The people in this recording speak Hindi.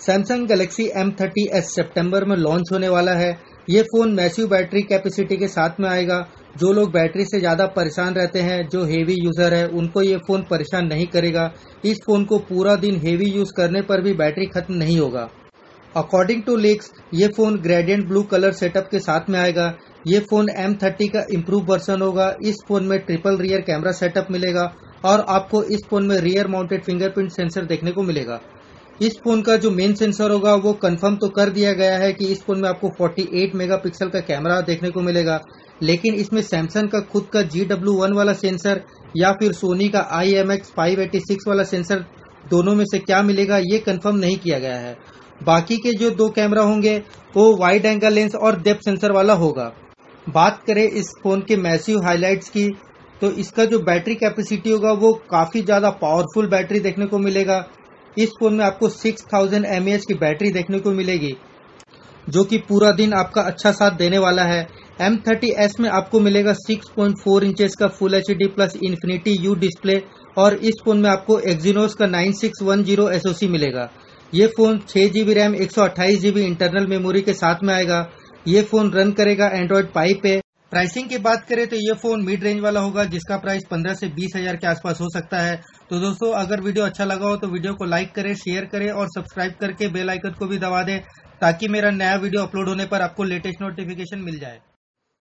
Samsung Galaxy M thirty S September में लॉन्च होने वाला है। ये फ़ोन मैसिव बैटरी कैपेसिटी के साथ में आएगा। जो लोग बैटरी से ज़्यादा परेशान रहते हैं, जो हेवी यूज़र है, उनको ये फ़ोन परेशान नहीं करेगा। इस फ़ोन को पूरा दिन हेवी यूज़ करने पर भी बैटरी खत्म नहीं होगा। अकॉर्डिंग टू लीक्स ये phone gradient blue colour setup के साथ में आएगा। ये फ़ोन एम थर्टी का इम्प्रूव वर्सन होगा। इस फ़ोन में ट्रिपल रियर कैमरा सेटअप मिलेगा और आपको इस फ़ोन में रियर माउंटेड फिंगरप्रिंट सेंसर देखने को मिलेगा। इस फ़ोन का जो मेन सेंसर होगा, वो कंफर्म तो कर दिया गया है कि इस फ़ोन में आपको 48 मेगापिक्सल का कैमरा देखने को मिलेगा। लेकिन इसमें सैमसंग का, खुद का जी वाला सेंसर या फिर सोनी का आई एम वाला सेंसर दोनों में से क्या मिलेगा, ये कंफर्म नहीं किया गया है। बाकी के जो दो कैमरा होंगे, वो वाइड एंगल लेंस और डेप्थ सेंसर वाला होगा। बात करें इस फ़ोन के मैसिव हाइलाइट्स की तो इसका जो बैटरी कैपेसिटी होगा, वो काफ़ी ज़्यादा पावरफुल बैटरी देखने को मिलेगा। इस फ़ोन में आपको 6000 थाउज़ेंड की बैटरी देखने को मिलेगी, जो कि पूरा दिन आपका अच्छा साथ देने वाला है। M30s में आपको मिलेगा 6.4 पॉइंट इंचेस का full H D plus Infinity U display और इस फ़ोन में आपको एक्जीनोस का 9610 एसओसी मिलेगा। ये फ़ोन छह जीबी रैम एक इंटरनल मेमोरी के साथ में आएगा। ये फ़ोन रन करेगा एंड्रॉइड पाई पे। प्राइसिंग की बात करें तो ये फ़ोन मिड रेंज वाला होगा, जिसका प्राइस 15 से बीस हज़ार के आसपास हो सकता है। तो दोस्तों, अगर वीडियो अच्छा लगा हो तो वीडियो को लाइक करें शेयर करें और सब्सक्राइब करके बेल आइकन को भी दबा दें, ताकि मेरा नया वीडियो अपलोड होने पर आपको लेटेस्ट नोटिफिकेशन मिल जाए।